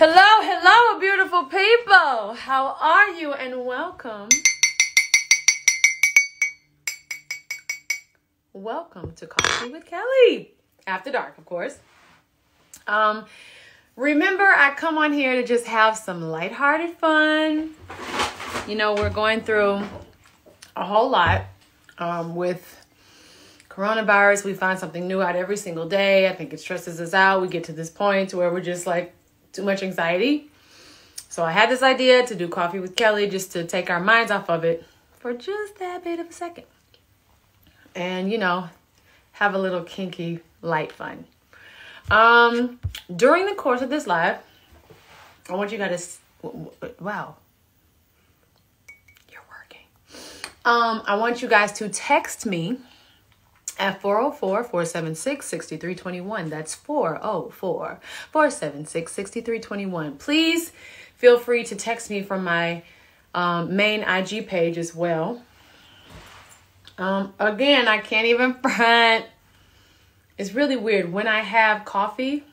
Hello, hello, beautiful people. How are you? And welcome. Welcome to Coffee with Kelly. After dark, of course. Um, remember, I come on here to just have some lighthearted fun. You know, we're going through a whole lot um, with coronavirus. We find something new out every single day. I think it stresses us out. We get to this point where we're just like too much anxiety. So I had this idea to do coffee with Kelly just to take our minds off of it for just that bit of a second. And you know, have a little kinky light fun. Um during the course of this live, I want you guys to wow. You're working. Um I want you guys to text me at 404-476-6321. That's 404-476-6321. Please feel free to text me from my um, main IG page as well. Um, again, I can't even front. It's really weird. When I have coffee,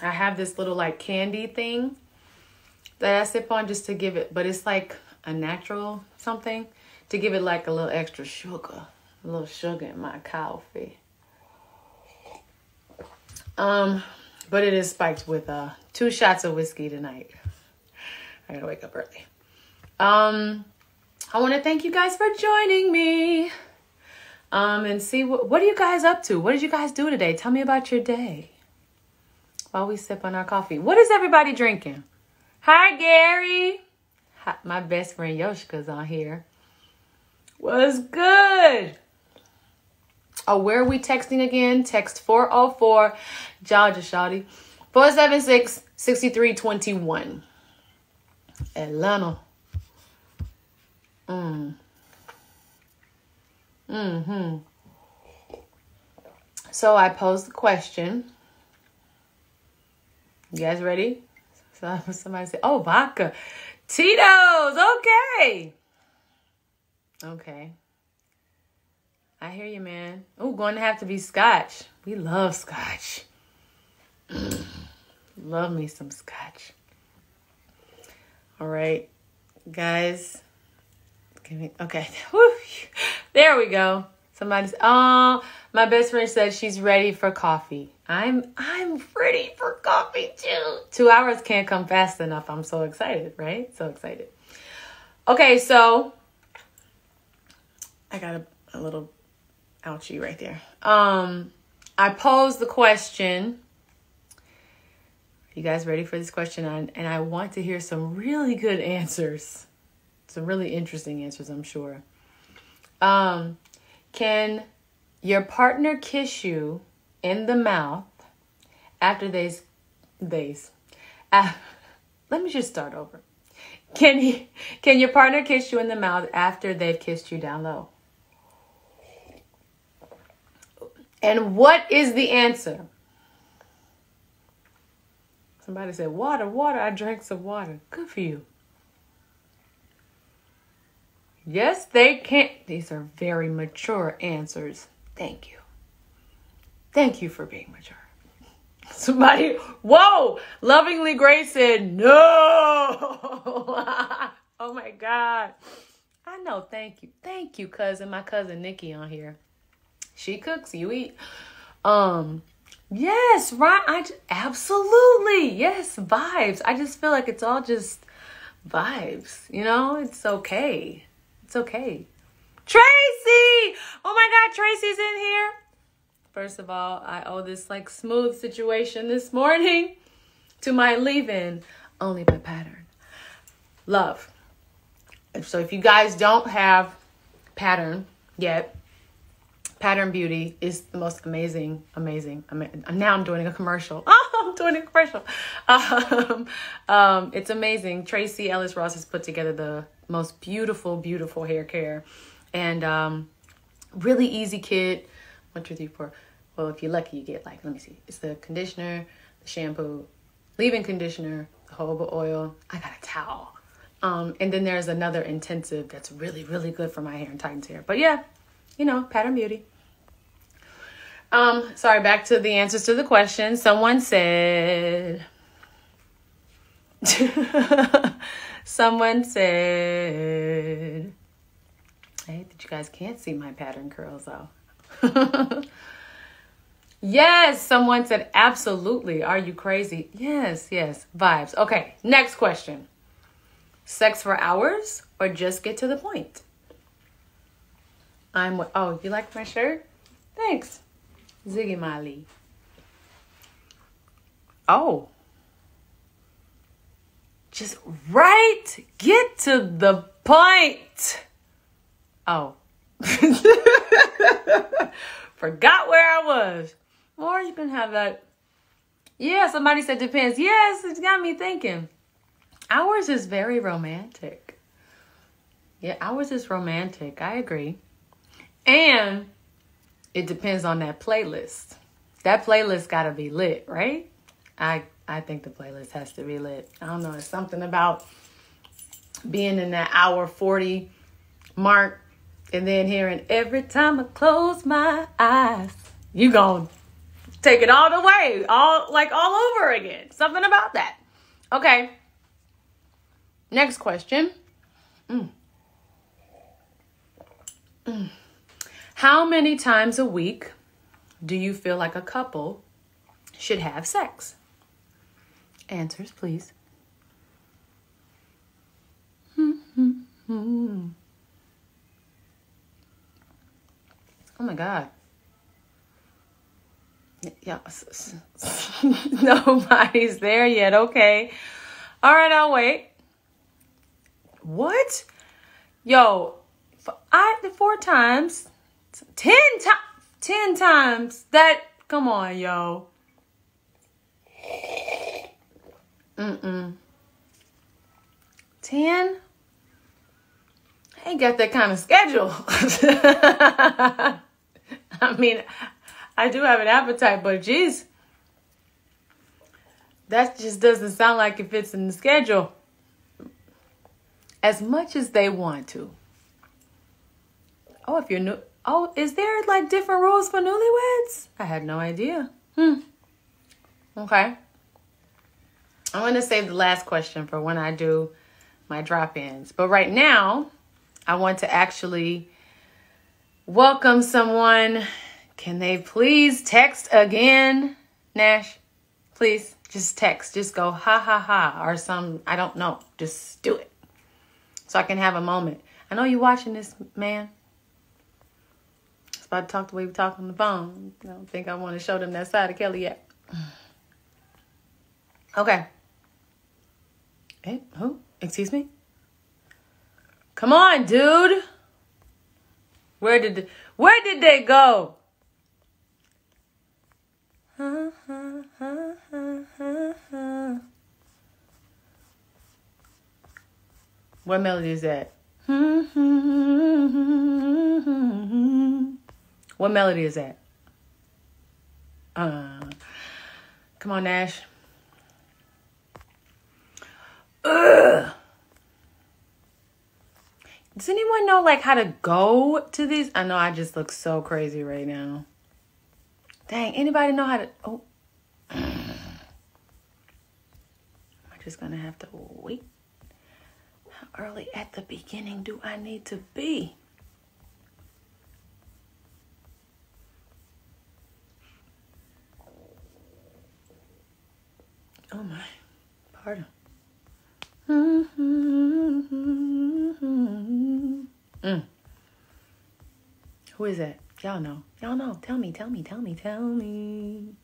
I have this little like candy thing that I sip on just to give it, but it's like a natural something to give it like a little extra sugar a little sugar in my coffee. Um, but it is spiked with uh two shots of whiskey tonight. I gotta wake up early. Um, I want to thank you guys for joining me. Um, and see what what are you guys up to? What did you guys do today? Tell me about your day. While we sip on our coffee, what is everybody drinking? Hi, Gary. Hi, my best friend Yoshika's on here. Was good. Oh, where are we texting again? Text 404 Georgia Shawty 476 6321. Atlanta. Mm. Mm-hmm. So I posed the question. You guys ready? So somebody said, oh, vodka. Tito's, okay. Okay. I hear you, man. Oh, going to have to be scotch. We love scotch. love me some scotch. All right, guys. Okay. There we go. Somebody's oh, my best friend said she's ready for coffee. I'm I'm ready for coffee too. Two hours can't come fast enough. I'm so excited, right? So excited. Okay, so I got a, a little ouchie right there. Um, I posed the question. You guys ready for this question? And I want to hear some really good answers, some really interesting answers, I'm sure. Um, can your partner kiss you in the mouth after they's they's? Uh, let me just start over. Can he, can your partner kiss you in the mouth after they've kissed you down low? And what is the answer? Somebody said, Water, water. I drank some water. Good for you. Yes, they can. These are very mature answers. Thank you. Thank you for being mature. Somebody, whoa! Lovingly Grace said, no! oh my God. I know. Thank you. Thank you, cousin. My cousin Nikki on here. She cooks, you eat. Um, yes, right. I just, absolutely yes, vibes. I just feel like it's all just vibes. You know, it's okay. It's okay. Tracy! Oh my God, Tracy's in here. First of all, I owe this like smooth situation this morning to my leave-in only by pattern. Love. So if you guys don't have pattern yet, Pattern Beauty is the most amazing, amazing. amazing. Now I'm doing a commercial. Oh, I'm doing a commercial. Um, um, it's amazing. Tracee Ellis Ross has put together the most beautiful, beautiful hair care, and um, really easy kit. One, two, three, four. Well, if you're lucky, you get like, let me see. It's the conditioner, the shampoo, leave-in conditioner, the jojoba oil. I got a towel. Um, and then there's another intensive that's really, really good for my hair and tightens hair. But yeah, you know, pattern beauty. Um, sorry, back to the answers to the question. Someone said, someone said, I hate that you guys can't see my pattern curls though. yes, someone said, absolutely. Are you crazy? Yes, yes, vibes. Okay, next question. Sex for hours or just get to the point? I'm, oh, you like my shirt? Thanks. Ziggy Molly. Oh. Just right. Get to the point. Oh. Forgot where I was. Or you can have that. Yeah, somebody said depends. Yes, it's got me thinking. Ours is very romantic. Yeah, ours is romantic. I agree. And it depends on that playlist. That playlist got to be lit, right? I I think the playlist has to be lit. I don't know, it's something about being in that hour 40 mark and then hearing every time I close my eyes, you to take it all the way, all like all over again. Something about that. Okay. Next question. Mm. Mm. How many times a week do you feel like a couple should have sex? Answers, please. oh my God. Yeah, nobody's there yet. Okay. All right, I'll wait. What? Yo, I four times. Ten times. Ten times. That. Come on, yo. Mm-mm. Ten? I ain't got that kind of schedule. I mean, I do have an appetite, but geez, that just doesn't sound like it fits in the schedule. As much as they want to. Oh, if you're new, Oh, is there like different rules for newlyweds? I had no idea. Hmm. Okay. I'm to save the last question for when I do my drop ins. But right now, I want to actually welcome someone. Can they please text again? Nash, please just text. Just go ha ha ha or some, I don't know. Just do it so I can have a moment. I know you're watching this, man about to talk the way we talk on the phone. I don't think I want to show them that side of Kelly yet. Okay. Hey, who? Excuse me? Come on, dude. Where did they, where did they go? What melody is that? What melody is that? Uh, come on, Nash. Ugh. Does anyone know like how to go to these? I know I just look so crazy right now. Dang, anybody know how to? Oh, I'm just gonna have to wait? How early at the beginning do I need to be? Oh my, pardon. Mm. Who is that? Y'all know. Y'all know. Tell me, tell me, tell me, tell me.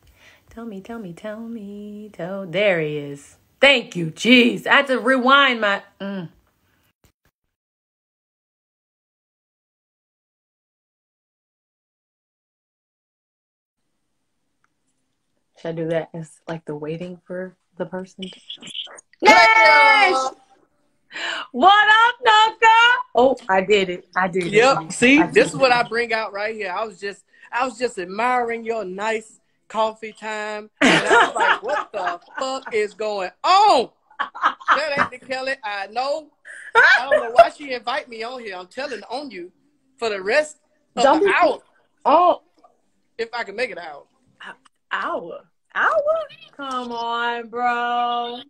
Tell me, tell me, tell me. Tell. There he is. Thank you. Jeez. I had to rewind my. Mm. Should I do that as like the waiting for the person? Yes! What up, Nuka? Oh, I did it. I did it. Yep. See, this is what I bring out right here. I was just, I was just admiring your nice coffee time, and I was like, "What the fuck is going on?" That ain't the Kelly I know. I don't know why she invite me on here. I'm telling on you for the rest of Don't the hour, Oh, if I can make it out. hour. Hour? Come on, bro.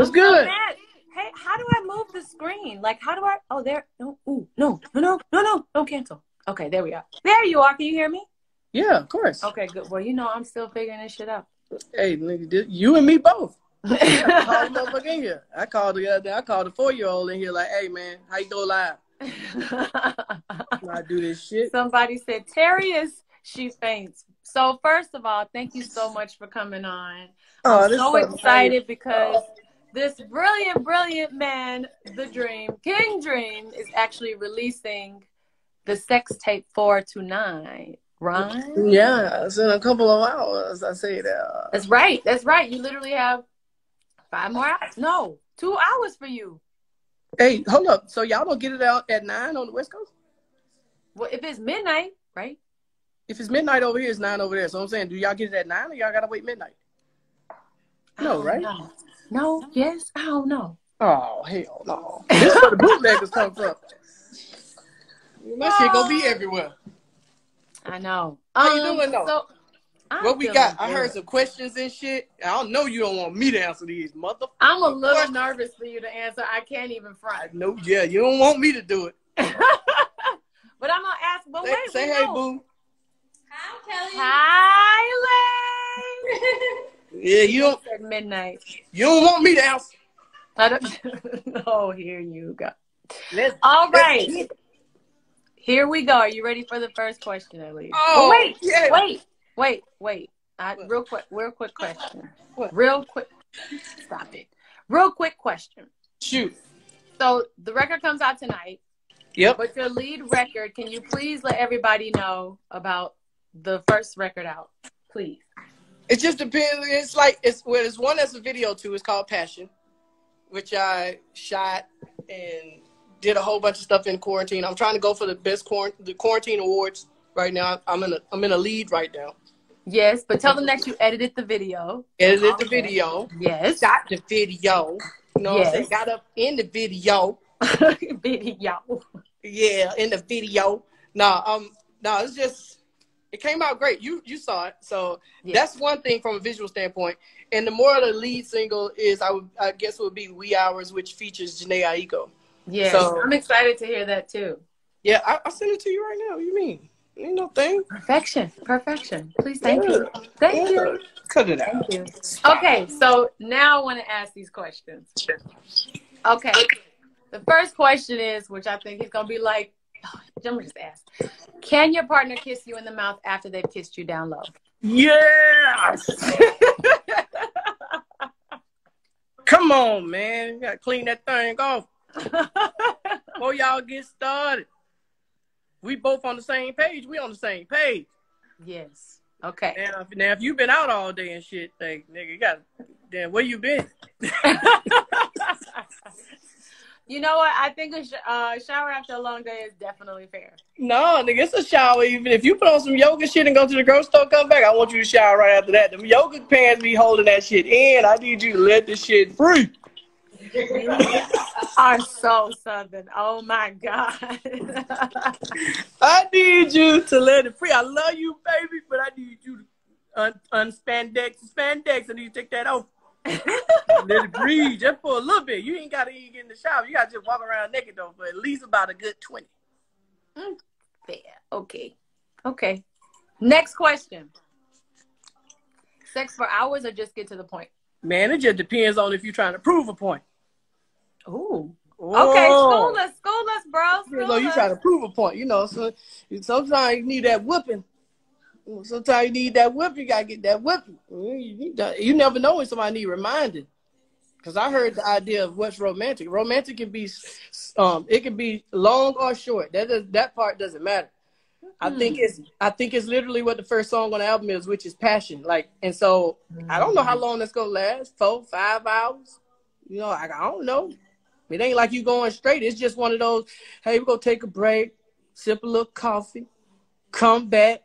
What's good? Hey, how do I move the screen? Like, how do I? Oh, there. No, ooh, no, no, no, no, no. Don't cancel. Okay, there we are. There you are. Can you hear me? Yeah, of course. Okay, good. Well, you know, I'm still figuring this shit out. Hey, nigga, you and me both. I called the motherfucker in here. I called the other day. I called the four year old in here like, "Hey, man, how you go live? I do this shit." Somebody said Terry is she faints. So first of all, thank you so much for coming on. Oh, I'm so fucking excited because this brilliant, brilliant man, the Dream, King Dream, is actually releasing the sex tape four to nine. Right? Yeah, it's in a couple of hours. I say that. That's right. That's right. You literally have five more hours. No, two hours for you. Hey, hold up. So y'all don't get it out at nine on the West Coast? Well, if it's midnight, right? If it's midnight over here, it's nine over there. So I'm saying, do y'all get it at nine or y'all gotta wait midnight? No, right? know. No. Yes. Oh, I don't know. Oh hell no. This is where the bootleggers come from. My shit gonna be everywhere. I know. How you doing, um, though? So, I'm What we feeling got? I heard some questions and shit. I don't know you don't want me to answer these, mother. I'm a little What? nervous for you to answer. I can't even I front. know, yeah, you don't want me to do it. but I'm gonna ask. But Say, wait, say we hey, know. boo. Hi, Lane. Yeah, you don't. At midnight. You don't want me to answer. I don't. oh, here you go. Let's, All let's right. get it. Here we go. Are you ready for the first question, at least? Oh, wait, yeah. wait, wait, wait. I, real quick, real quick question. What? Real quick. Stop it. Real quick question. Shoot. So the record comes out tonight, Yep. but your lead record, can you please let everybody know about the first record out? Please. It just depends. It's like it's well, there's one that's a video too. It's called Passion, which I shot and did a whole bunch of stuff in quarantine. I'm trying to go for the best quarant- the quarantine awards right now. I'm in a I'm in a lead right now. Yes, but tell them that you edited the video. Edited the video, Yes. shot the video. You know what I'm saying? Yes. Got up in the video. video. Yeah, in the video. No, um, no, it's just it came out great. You you saw it, so Yeah. that's one thing from a visual standpoint. And the more of the lead single is, I would I guess would be "Wee Hours," which features Jhené Aiko. Yeah, So- I'm excited to hear that too. Yeah, I, I'll send it to you right now. What you mean? Ain't no thing. Perfection. Perfection. Please thank you. Thank you. Cut it out. Thank you. Okay, so now I want to ask these questions. Okay. The first question is, which I think is gonna be like, me just ask. Can your partner kiss you in the mouth after they've kissed you down low? Yes. Come on, man. You gotta clean that thing off before y'all get started. We both on the same page. We on the same page. yes. Okay. Now, now, if you've been out all day and shit, like, nigga, you got damn, where you been? you know what? I think a sh- uh, shower after a long day is definitely fair. No, nigga, it's a shower. Even if you put on some yoga shit and go to the grocery store, come back, I want you to shower right after that. Them yoga pants be holding that shit in. I need you to let this shit free. Are so southern. Oh my god. I need you to let it free. I love you, baby, but I need you to un- unspandex spandex. I need you to take that off. let it breathe just for a little bit. You ain't gotta even get in the shower. You gotta just walk around naked though for at least about a good twenty. Mm, fair. Okay. Okay. Next question. Sex for hours or just get to the point? Man, it just depends on if you're trying to prove a point. Ooh. Whoa. Okay, school us, school us, bro. You know, you try to prove a point, you know. So sometimes you need that whipping. Sometimes you need that whip. You gotta get that whipping. Mm, you, need you never know when somebody need reminding. Because I heard the idea of what's romantic. Romantic can be, um, it can be long or short. That does, that part doesn't matter. I hmm. think it's I think it's literally what the first song on the album is, which is passion. Like, and so I don't know how hmm. long that's gonna last. Four, five hours. You know, I, I don't know. It ain't like you going straight. It's just one of those, hey, we're gonna take a break, sip a little coffee, come back,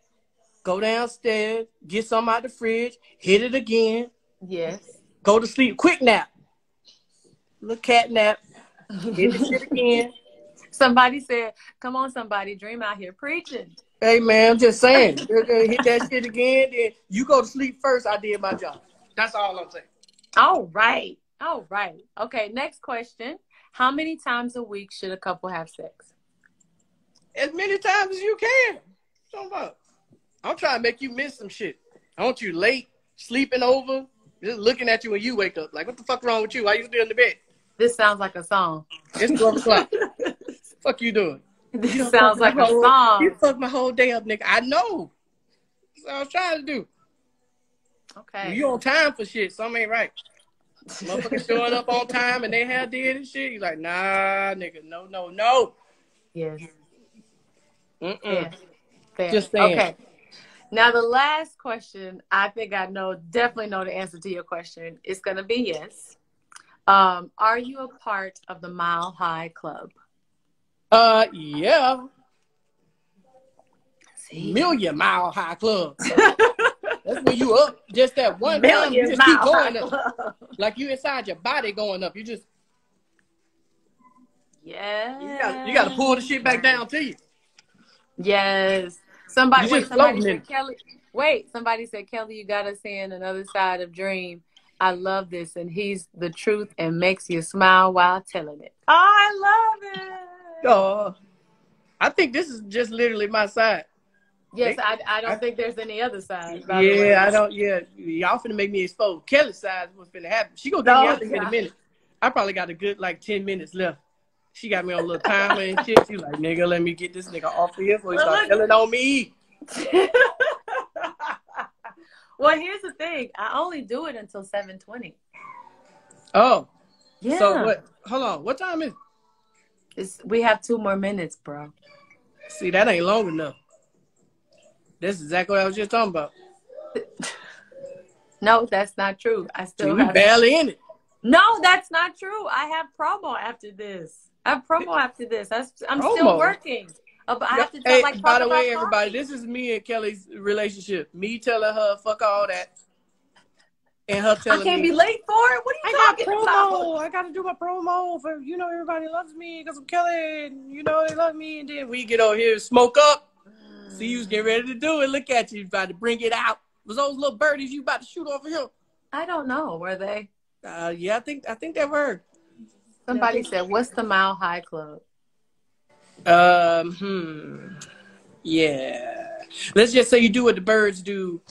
go downstairs, get some out the fridge, hit it again, Yes. go to sleep, quick nap. Little cat nap, hit the shit again. Somebody said, "Come on, somebody, dream out here preaching." Hey man, I'm just saying, hit that shit again, then you go to sleep first. I did my job. That's all I'm saying. All right. All right. Okay. Next question: How many times a week should a couple have sex? As many times as you can. What about? I'm trying to make you miss some shit. I want you late, sleeping over, just looking at you when you wake up. Like, what the fuck wrong with you? Why you still in the bed? This sounds like a song. It's 12 o'clock. fuck you doing? This You sounds like a whole- song. You fucked my whole day up, nigga. I know. That's what I was trying to do. Okay. You on time for shit. Something ain't right. Motherfuckers showing up on time and they have did and shit. You like, nah, nigga, no, no, no. yes. Mm-mm. Fair. Fair. Just saying. Okay. Now the last question, I think I know, definitely know the answer to your question. It's gonna be yes. Um, are you a part of the Mile High Club? Uh, yeah. See, Million Mile High Club. That's when you up just that one time. You million just keep going up. Club. Like you inside your body going up. You just Yeah. you got you got to pull the shit back down to you. Yes. Somebody, wait, somebody said, Kelly, wait, somebody said, Kelly, you got to in another side of Dream. I love this. And he's the truth and makes you smile while telling it. Oh, I love it. Oh, I think this is just literally my side. Yes, They- I, I don't I- think there's any other side. by the way. Yeah, I don't. Yeah, y'all finna make me expose Kelly's side. What's finna happen? She gonna get No, me oh, out in a minute. I probably got a good like ten minutes left. She got me on a little timer and shit. She like, nigga, let me get this nigga off of here before he Well, start telling on me. well, here's the thing. I only do it until 720. Oh, Yeah. so what? Hold on. What time is? It's, we have two more minutes, bro. See, that ain't long enough. That's exactly what I was just talking about. No, that's not true. I See, still we have. barely in it. No, that's not true. I have promo after this. I have promo after this. I, I'm still working. I have to tell Hey, like by the about way, everybody, this is me and Kelly's relationship. Me telling her fuck all that, and her telling I can't me be late for it. What are I you got talking about? promo. I got to do my promo for you know everybody loves me because I'm Kelly, and you know they love me. And then we get over here, and smoke up. See you's getting ready to do it. Look at you, about to bring it out. Was those little birdies you about to shoot over here? I don't know. Were they? Uh, yeah, I think I think they were. Somebody said, "What's the Mile High Club?" Um, hmm. Yeah. Let's just say you do what the birds do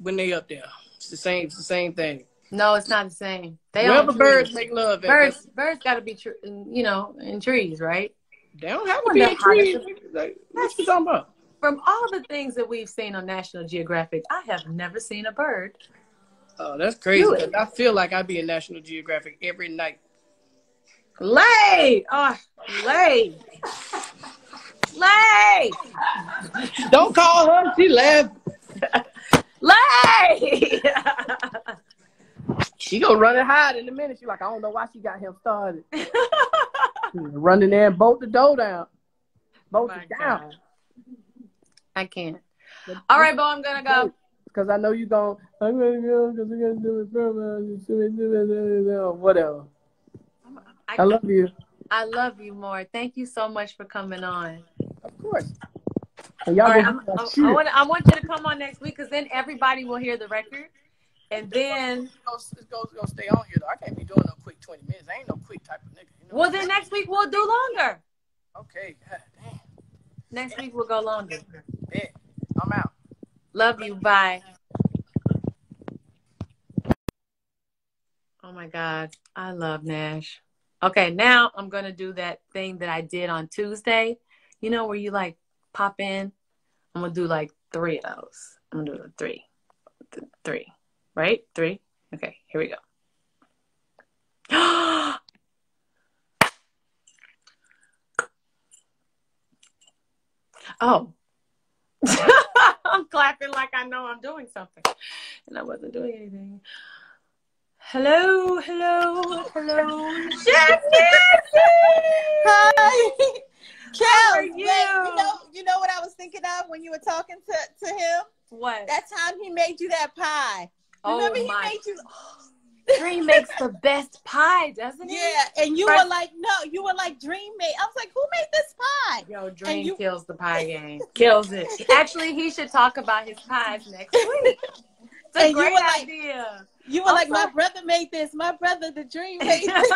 when they up there. It's the same. It's the same thing. No, it's not the same. They Wherever on birds make love, at, birds. Birds got to be, tr- you know, in trees, right? They don't have to be in trees. hard Like, what you talking about? From all the things that we've seen on National Geographic, I have never seen a bird. Oh, that's crazy. Do it. 'cause I feel like I'd be in National Geographic every night. Lay, oh, lay, lay, Don't call her. She left. lay. She gonna run and hide in a minute. She like, I don't know why she got him started. Running in there and bolt the door down. Bolt My it down. God. I can't. All right, Bo, I'm gonna go. Because I know you're going, I'm gonna go because we're gonna do it promo. Whatever. I, I love you. I love you more. Thank you so much for coming on. Of course. Y'all All right, gonna I'm, I, that shit. I want, I want you to come on next week because then everybody will hear the record, and then It's gonna, it's gonna, stay on here though. I can't be doing no quick 20 minutes. I ain't no quick type of nigga. You know? well, then next week we'll do longer. Okay, god damn. Next week we'll go longer. Bet. I'm out. Love you. Bye. Oh my God. I love Nash. Okay, now I'm going to do that thing that I did on Tuesday. You know, where you like pop in? I'm going to do like three of those. I'm going to do three. Th- Three. Right? Three? Okay, here we go. oh. I'm clapping like I know I'm doing something. And I wasn't doing anything. Hello, hello, hello. Chef Hi. Kel, you? you know, you know what I was thinking of when you were talking to, to him? What? That time he made you that pie. Oh remember oh he my. made you Dream makes the best pie, doesn't it? Yeah, and you First- were like, no, you were like Dream made. I was like, who made this pie? Yo, Dream you- kills the pie game. Kills it. Actually, he should talk about his pies next week. It's a And you great were like- idea. You were I'm like, my brother made this. My brother, the Dream made this.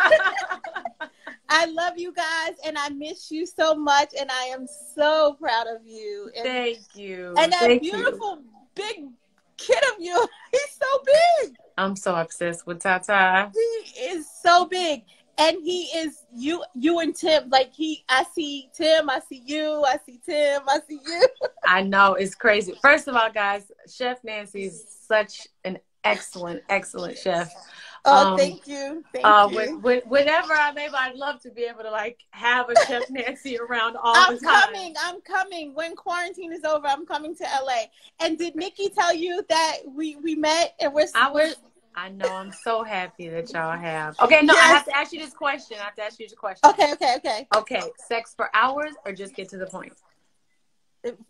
I love you guys, and I miss you so much, and I am so proud of you. And, Thank you. and that Thank you. beautiful big kid of yours, he's so big. I'm so obsessed with Tata. He is so big. And he is you you and Tim, like he I see Tim, I see you, I see Tim, I see you. I know it's crazy. First of all, guys, Chef Nancy is such an excellent, excellent chef. Oh, Um, thank you. Thank Uh, you. when, when, whenever I'm able, I'd love to be able to like have a Chef Nancy around all I'm the time. coming. I'm coming. When quarantine is over, I'm coming to LA. And did Nikki tell you that we we met and we're I was. I know. I'm so happy that y'all have. Okay, no, I have to ask you this question. I have to ask you the question. okay, okay, okay. Okay, sex for hours or just get to the point?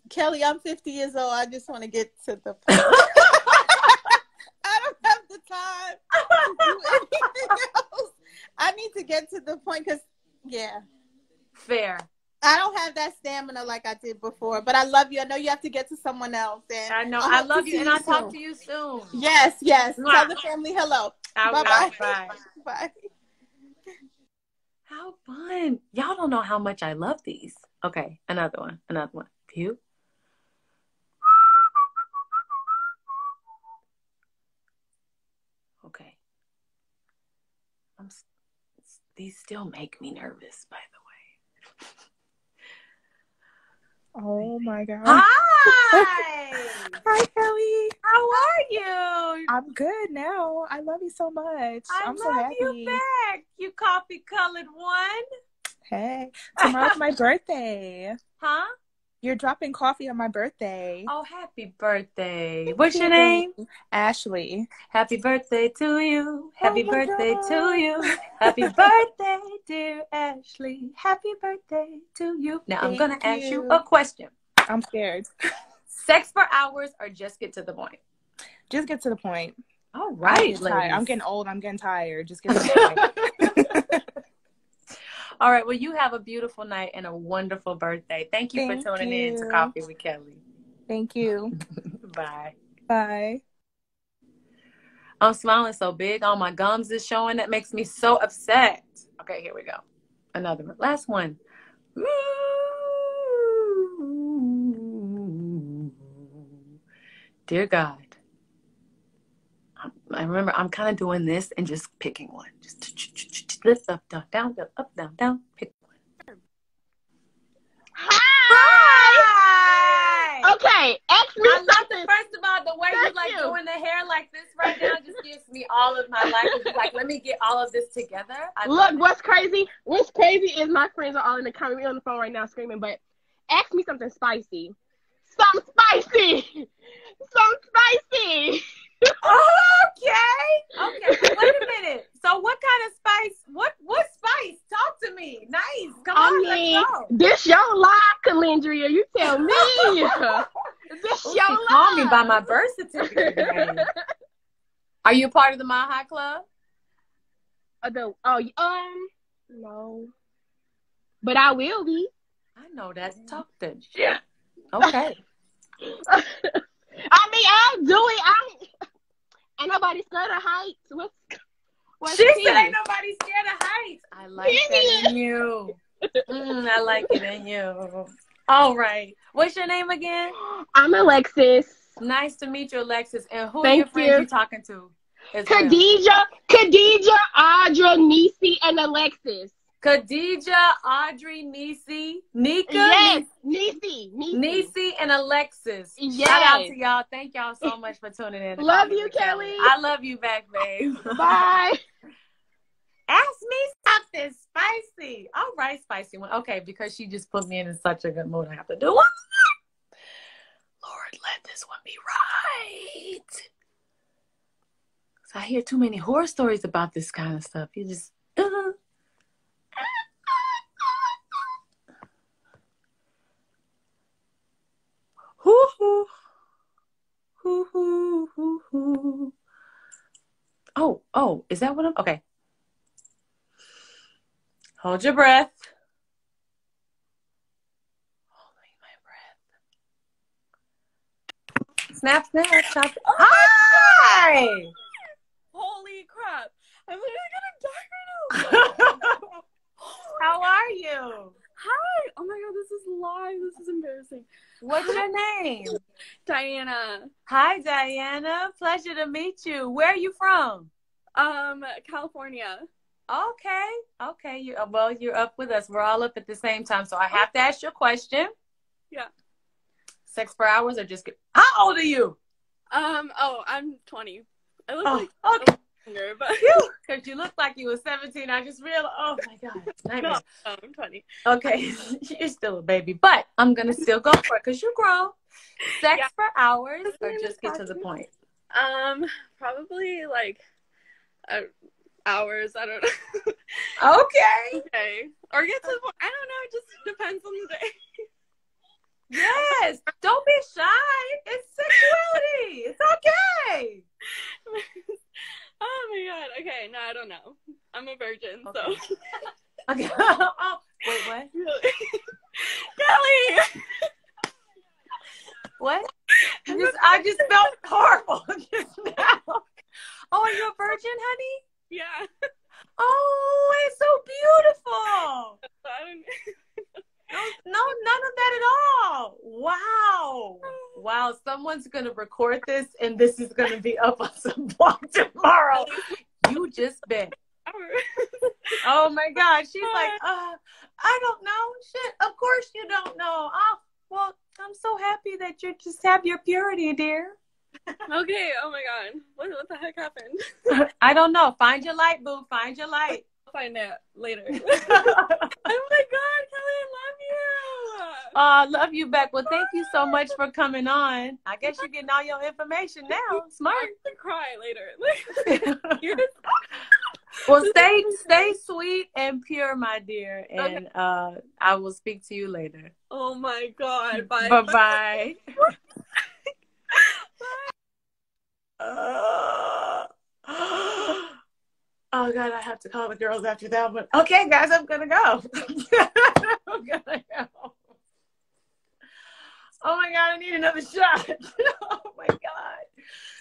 Kelly, I'm 50 years old. I just want to get to the point. I don't have the time do anything else. I need to get to the point because, yeah, Fair. I don't have that stamina like I did before. But I love you. I know you have to get to someone else. And I know. I love you, and I'll talk to you soon. Yes, yes. Mwah. Tell the family hello. Bye-bye. Bye. Bye. How fun. Y'all don't know how much I love these. Okay, another one. Another one. View. Okay. I'm these still make me nervous, by the way. Oh my god. Hi! Hi, Kelly. How are you? I'm good now. I love you so much. I am love so happy. you back. You coffee colored one. Hey, tomorrow's my birthday. Huh? You're dropping coffee on my birthday. Oh, happy birthday. What's your name? Ashley. Happy birthday to you. Happy Oh birthday God. to you. Happy birthday, dear Ashley. Happy birthday to you. Now I'm going to ask you you. a question. I'm scared. Sex for hours or just get to the point? Just get to the point. All right. I'm getting. I'm getting old. I'm getting tired. Just get to the point. All right. Well, you have a beautiful night and a wonderful birthday. Thank you Thank for tuning in to. Coffee with Kelly. Thank you. Bye. Bye. I'm smiling so big. All my gums is showing. That makes me so upset. Okay, here we go. Another one. Last one. Ooh. Dear God, I remember I'm kind of doing this and just picking one. Just lift up, down, down, down, up, down, down. Pick one. Hi. Okay, ask me I love the something. first of all the way you Thank like you. doing the hair like this right now just gives me all of my life. It's like let me get all of this together. I love Look, it. what's crazy? What's crazy is my friends are all in the comment. We're on the phone right now screaming, but ask me something spicy. Some spicy. Some spicy. okay. Okay. Wait a minute. So what kind of spice? What what spice? Talk to me. Nice. Come I on, mean, let's go. this your live, Kelendria. You tell me. this your live. called me by my birth certificate. Are you a part of the High Club? Uh, the, oh, um, no. But I will be. I know that. tough then. yeah. Okay. I mean, I'll do it. I ain't nobody scared of heights. What's what's She said ain't nobody scared of heights. I like that in you. Mm, I like it in you. All right. What's your name again? I'm Alexis. Nice to meet you, Alexis. And who are your friends you. you talking to? as well? Khadija, Khadija, Audra, Nisi, and Alexis. Khadija, Audrey, Nisi, Nika, Yes, Nisi, Nisi. Nisi, and Alexis. Yes. Shout out to y'all. Thank y'all so much for tuning in. Love you, Kelly. I love you back, babe. Bye. Ask me something spicy. All right, spicy one. Okay, because she just put me in in such a good mood, I have to do one. Lord, let this one be right. So I hear too many horror stories about this kind of stuff. You just. Uh, Oh, oh, is that what I'm okay. Hold your breath. Holding my breath. Snap, snap, snap. Oh Hi! Holy crap! I'm literally gonna die right now. How are you? Hi! Oh my god, this is live. This is embarrassing. What's your name? Diana. Hi, Diana. Pleasure to meet you. Where are you from? Um, California. Okay. Okay. You well, you're up with us. We're all up at the same time. So I have to ask you a question. Yeah. Sex for hours or just get how old are you? Um, oh, I'm 20. I look Oh, like okay. But Because you look like you were 17. I just realized, oh my God. Nightmare. no, I'm 20. Okay. You're still a baby, but I'm going to still go for it because you grow. Sex Yeah. for hours or just get to the point? Um, probably like uh, hours. I don't know. Okay. okay, or get to the point. I don't know. It just depends on the day. Yes. Don't be shy. It's sexuality. It's okay. Oh my god. Okay, no, I don't know. I'm a virgin, so Okay. oh, wait, what? Kelly. What? I just, I just felt horrible just now. Oh, are you a virgin, honey? Yeah. Oh, it's so beautiful. I don't. No, no, none of that at all. Wow. Wow, someone's going to record this and this is going to be up on some blog tomorrow. You just bet. Oh my God. She's like, uh, I don't know. Shit, of course you don't know. Oh, well, I'm so happy that you just have your purity, dear. okay. Oh my god. What what the heck happened? I don't know. Find your light, boo. Find your light. Find out later. oh my god, Kelly, I love you. Oh, I love you back. Well, thank you so much for coming on. I guess you're getting all your information now. Smart. I'm gonna cry later. Well, stay stay sweet and pure, my dear, and uh, I will speak to you later. oh my god. Bye. Bye bye. Uh, oh God, I have to call the girls after that one. Okay, guys, I'm gonna go. I'm gonna go. Oh my God, I need another shot. oh my God.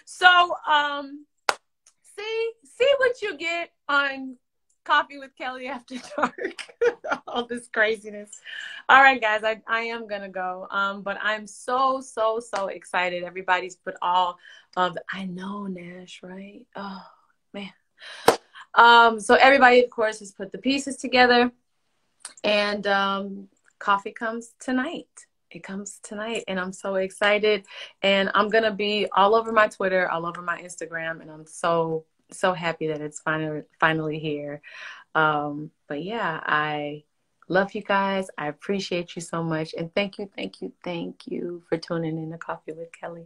So, um, see, see what you get on Coffee with Kelly after dark. All this craziness. All right, guys, I, I am gonna go. Um, but I'm so, so, so excited. Everybody's put all of the, I know Nash, right? Oh man. Um, so everybody, of course, has put the pieces together, and um, coffee comes tonight. It comes tonight, and I'm so excited. And I'm gonna be all over my Twitter, all over my Instagram, and I'm so so happy that it's finally finally here. Um, but yeah, I love you guys. I appreciate you so much, and thank you, thank you, thank you for tuning in to Coffee with Kelly.